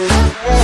Yeah.